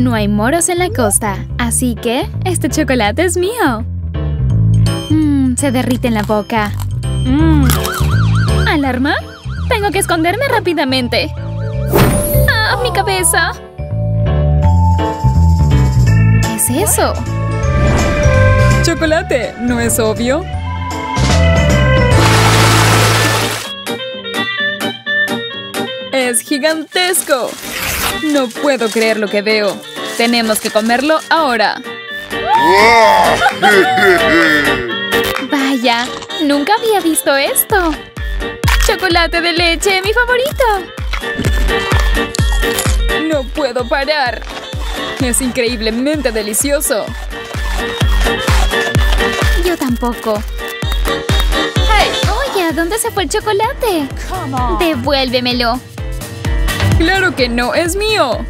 No hay moros en la costa, así que este chocolate es mío. Mmm, se derrite en la boca. Mmm. ¿Alarma? Tengo que esconderme rápidamente. ¡Ah, mi cabeza! ¿Qué es eso? Chocolate, ¿no es obvio? ¡Es gigantesco! No puedo creer lo que veo. Tenemos que comerlo ahora. Vaya, nunca había visto esto. Chocolate de leche, mi favorito. No puedo parar. Es increíblemente delicioso. Yo tampoco. Oye, ¿dónde se fue el chocolate? Devuélvemelo. ¡Claro que no! ¡Es mío!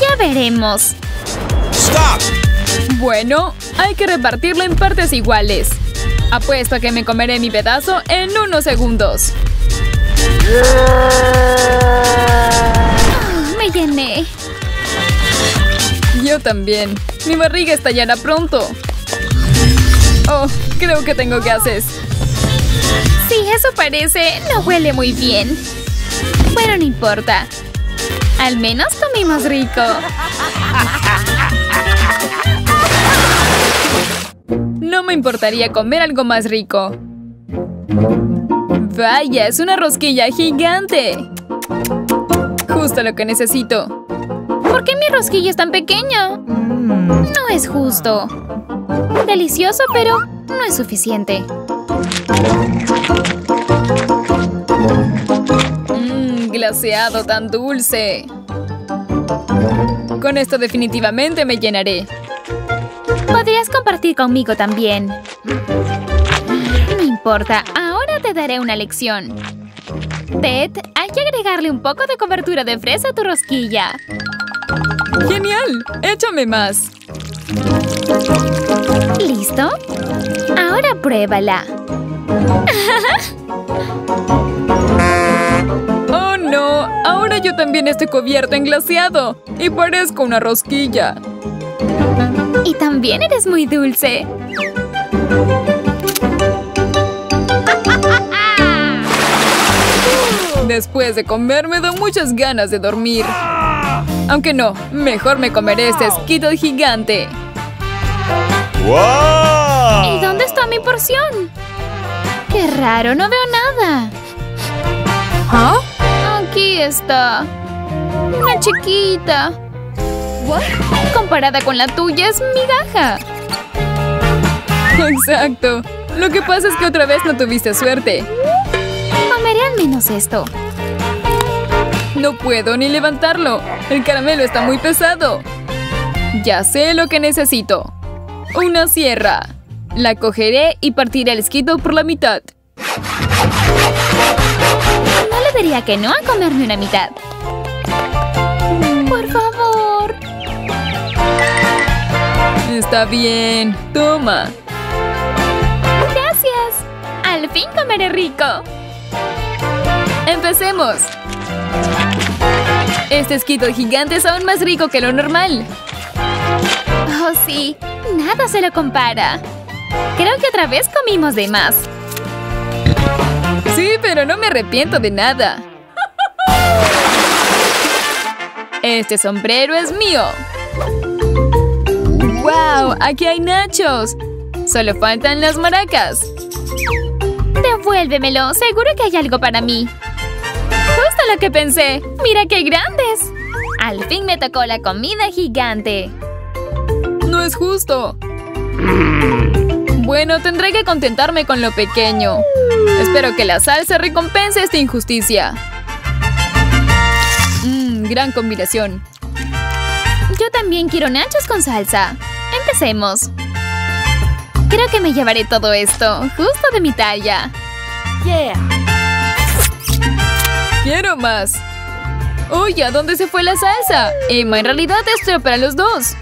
Ya veremos. Bueno, hay que repartirlo en partes iguales. Apuesto a que me comeré mi pedazo en unos segundos. Oh, me llené. Yo también. Mi barriga estallará pronto. Oh, creo que tengo gases. Sí, eso parece. No huele muy bien. Bueno, no importa. Al menos comimos rico. No me importaría comer algo más rico. Vaya, es una rosquilla gigante. Justo lo que necesito. ¿Por qué mi rosquilla es tan pequeña? No es justo. Delicioso, pero no es suficiente. Glaseado tan dulce. Con esto definitivamente me llenaré. Podrías compartir conmigo también. No importa, ahora te daré una lección. Ted, hay que agregarle un poco de cobertura de fresa a tu rosquilla. ¡Genial! ¡Échame más! ¿Listo? Ahora pruébala. Ahora yo también estoy cubierta en glaseado y parezco una rosquilla. Y también eres muy dulce. Después de comer me da muchas ganas de dormir. Aunque no, mejor me comeré este esquito gigante. ¿Y dónde está mi porción? Qué raro, no veo nada. ¿Ah? Aquí está. Una chiquita. Comparada con la tuya es migaja. Exacto. Lo que pasa es que otra vez no tuviste suerte. Comeré al menos esto. No puedo ni levantarlo. El caramelo está muy pesado. Ya sé lo que necesito. Una sierra. La cogeré y partiré el esquito por la mitad diría que no a comerme una mitad. Por favor. Está bien. Toma. Gracias. Al fin comeré rico. Empecemos. Este esquito gigante es aún más rico que lo normal. Oh, sí. Nada se lo compara. Creo que otra vez comimos de más. Pero no me arrepiento de nada. Este sombrero es mío. ¡Wow! Aquí hay nachos. Solo faltan las maracas. Devuélvemelo. Seguro que hay algo para mí. Justo lo que pensé. ¡Mira qué grandes! Al fin me tocó la comida gigante. No es justo. Bueno, tendré que contentarme con lo pequeño. Espero que la salsa recompense esta injusticia. Mmm, gran combinación. Yo también quiero nachos con salsa. Empecemos. Creo que me llevaré todo esto, justo de mi talla. Yeah. Quiero más. Oye, ¿a dónde se fue la salsa? Emma, en realidad esto era para los dos.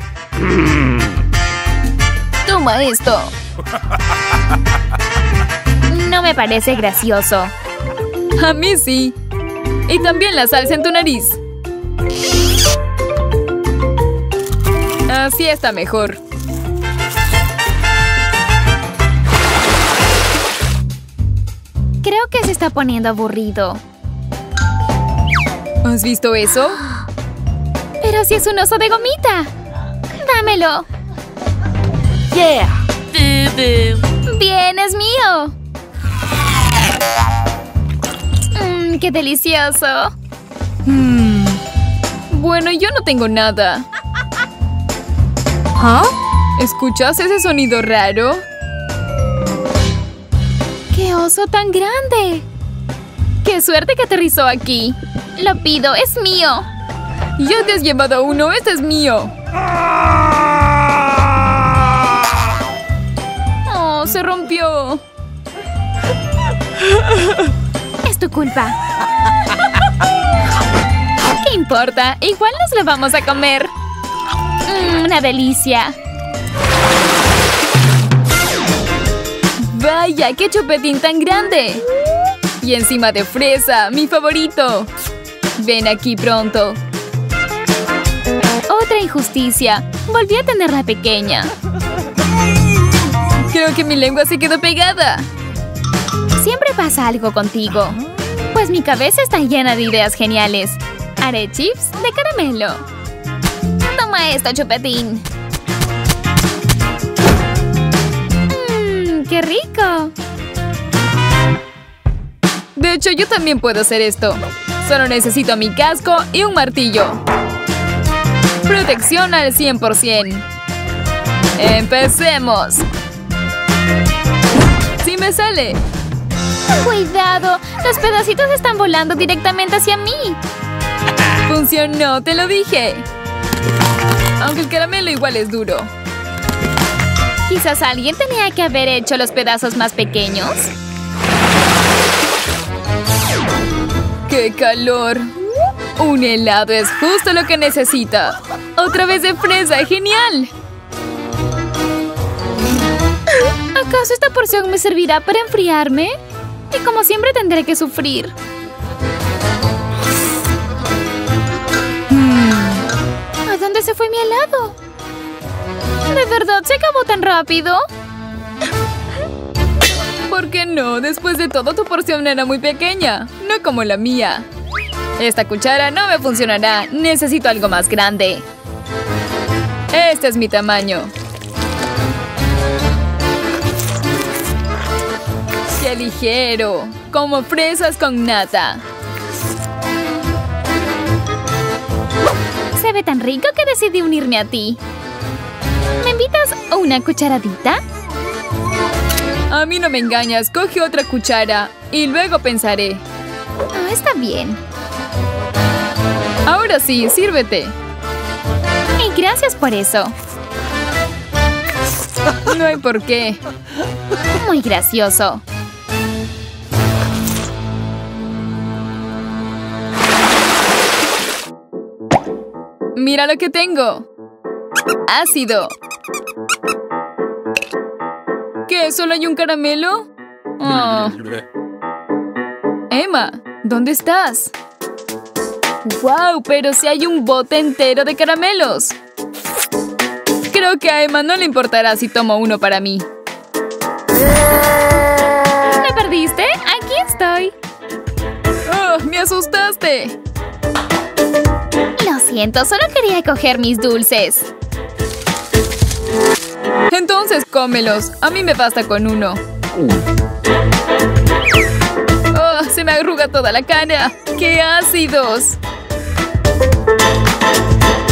Toma esto. No me parece gracioso. A mí sí. Y también la salsa en tu nariz. Así está mejor. Creo que se está poniendo aburrido. ¿Has visto eso? Pero si es un oso de gomita. Dámelo. Yeah. Bien, es mío. Mmm, qué delicioso. Hmm. Bueno, yo no tengo nada. ¿Ah? ¿Escuchas ese sonido raro? ¡Qué oso tan grande! ¡Qué suerte que aterrizó aquí! Lo pido, es mío. Ya te has llevado uno, este es mío. Se rompió. Es tu culpa. ¿Qué importa? Igual nos lo vamos a comer. Mm, una delicia. ¡Vaya, qué chupetín tan grande! Y encima de fresa, mi favorito. Ven aquí pronto. Otra injusticia. Volví a tenerla pequeña. Creo que mi lengua se quedó pegada. Siempre pasa algo contigo. Pues mi cabeza está llena de ideas geniales. Haré chips de caramelo. Toma esto, chupetín. Mmm, qué rico. De hecho, yo también puedo hacer esto. Solo necesito mi casco y un martillo. Protección al 100%. ¡Empecemos! ¡Sí me sale! ¡Cuidado! Los pedacitos están volando directamente hacia mí. ¡Funcionó! ¡Te lo dije! Aunque el caramelo igual es duro. Quizás alguien tenía que haber hecho los pedazos más pequeños. ¡Qué calor! Un helado es justo lo que necesita. ¡Otra vez de fresa! ¡Genial! ¿Acaso esta porción me servirá para enfriarme? Y como siempre tendré que sufrir. ¿A dónde se fue mi helado? ¿De verdad se acabó tan rápido? ¿Por qué no? Después de todo, tu porción era muy pequeña. No como la mía. Esta cuchara no me funcionará. Necesito algo más grande. Este es mi tamaño. ¡Qué ligero! Como fresas con nata. Se ve tan rico que decidí unirme a ti. ¿Me invitas una cucharadita? A mí no me engañas. Coge otra cuchara y luego pensaré. Ah, está bien. Ahora sí, sírvete. Y gracias por eso. No hay por qué. Muy gracioso. Mira lo que tengo. Ácido. ¿Qué? ¿Solo hay un caramelo? Oh. Emma, ¿dónde estás? ¡Wow! Pero si hay un bote entero de caramelos. Creo que a Emma no le importará si tomo uno para mí. ¿Me perdiste? Aquí estoy. ¡Oh! ¡Me asustaste! Siento, solo quería coger mis dulces. Entonces cómelos. A mí me basta con uno. ¡Oh! Se me arruga toda la cara. ¡Qué ácidos!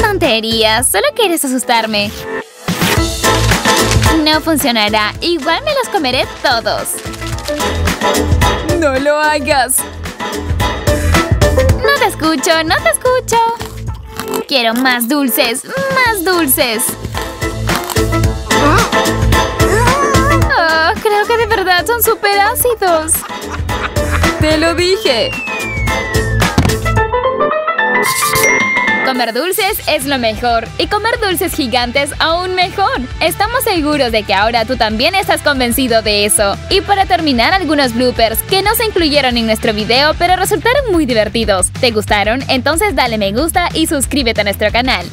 Tonterías, solo quieres asustarme. No funcionará. Igual me los comeré todos. ¡No lo hagas! No te escucho, no te escucho. Quiero más dulces, más dulces. Oh, creo que de verdad son súper ácidos. ¡Te lo dije! Comer dulces es lo mejor y comer dulces gigantes aún mejor. Estamos seguros de que ahora tú también estás convencido de eso. Y para terminar, algunos bloopers que no se incluyeron en nuestro video pero resultaron muy divertidos. ¿Te gustaron? Entonces dale me gusta y suscríbete a nuestro canal.